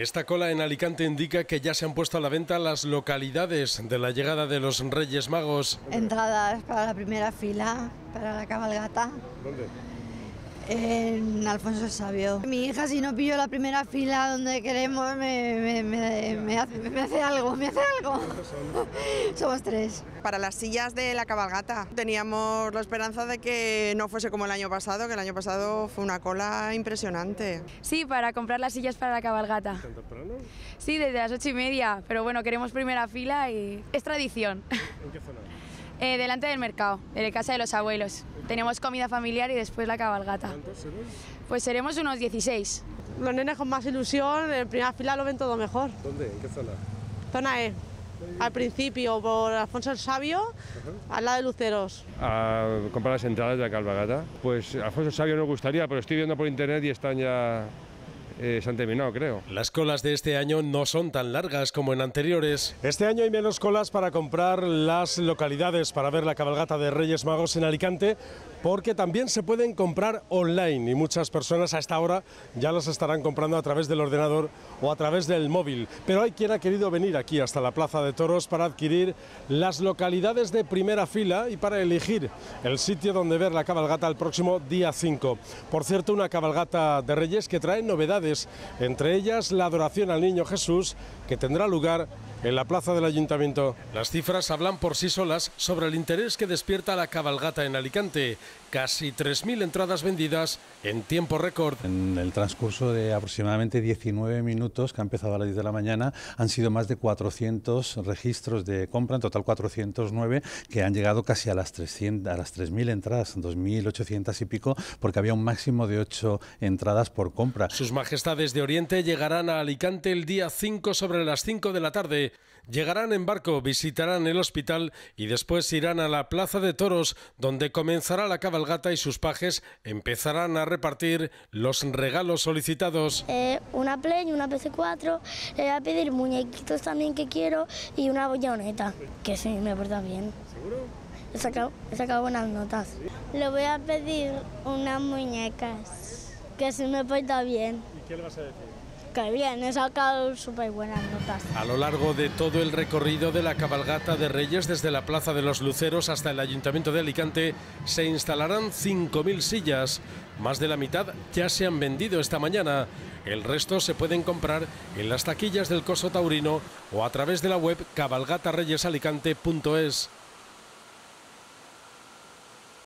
Esta cola en Alicante indica que ya se han puesto a la venta las localidades de la llegada de los Reyes Magos. Entradas para la primera fila, para la cabalgata. ¿Dónde? En Alfonso el Sabio. Mi hija, si no pillo la primera fila donde queremos, me, me, me, me hace, me hace algo, me hace algo. Somos tres. Para las sillas de la cabalgata teníamos la esperanza de que no fuese como el año pasado, que el año pasado fue una cola impresionante. Sí, para comprar las sillas para la cabalgata. ¿Tan temprano? Sí, desde las ocho y media, pero bueno, queremos primera fila y es tradición. ¿En qué zona? Eh, delante del mercado, de la casa de los abuelos. Tenemos comida familiar y después la cabalgata. ¿Cuántos serán? Pues seremos unos 16. Los nenes con más ilusión, en primera fila lo ven todo mejor. ¿Dónde? ¿En qué zona? Zona E. Al principio, por Alfonso el Sabio, al lado de Luceros. a comprar las entradas de la Calvagata. Pues Alfonso Sabio nos gustaría, pero estoy viendo por internet y están ya. Eh, se han terminado, creo. Las colas de este año no son tan largas como en anteriores. Este año hay menos colas para comprar las localidades para ver la cabalgata de Reyes Magos en Alicante, porque también se pueden comprar online y muchas personas a esta hora ya las estarán comprando a través del ordenador o a través del móvil. Pero hay quien ha querido venir aquí hasta la Plaza de Toros para adquirir las localidades de primera fila y para elegir el sitio donde ver la cabalgata el próximo día 5. Por cierto, una cabalgata de Reyes que trae novedades, entre ellas la adoración al Niño Jesús, que tendrá lugar en la plaza del ayuntamiento. Las cifras hablan por sí solas sobre el interés que despierta la cabalgata en Alicante. Casi 3.000 entradas vendidas en tiempo récord. En el transcurso de aproximadamente 19 minutos, que ha empezado a las 10 de la mañana, han sido más de 400 registros de compra, en total 409, que han llegado casi a las 300, a las 3.000 entradas, 2.800 y pico, porque había un máximo de 8 entradas por compra. Sus majestades de Oriente llegarán a Alicante el día 5 sobre las 5 de la tarde. Llegarán en barco, visitarán el hospital y después irán a la Plaza de Toros, donde comenzará la cabalgata y sus pajes empezarán a repartir los regalos solicitados. Eh, una Play, una PC4, le voy a pedir muñequitos también que quiero y una bayoneta, que sí, me porta bien. ¿Seguro? He sacado, he sacado buenas notas. Le voy a pedir unas muñecas, que sí me porta bien. ¿Y qué le vas a decir? Que bien, he sacado súper buenas notas. A lo largo de todo el recorrido de la cabalgata de Reyes, desde la Plaza de los Luceros hasta el Ayuntamiento de Alicante, se instalarán 5.000 sillas. Más de la mitad ya se han vendido esta mañana. El resto se pueden comprar en las taquillas del Coso Taurino o a través de la web cabalgatareyesalicante.es.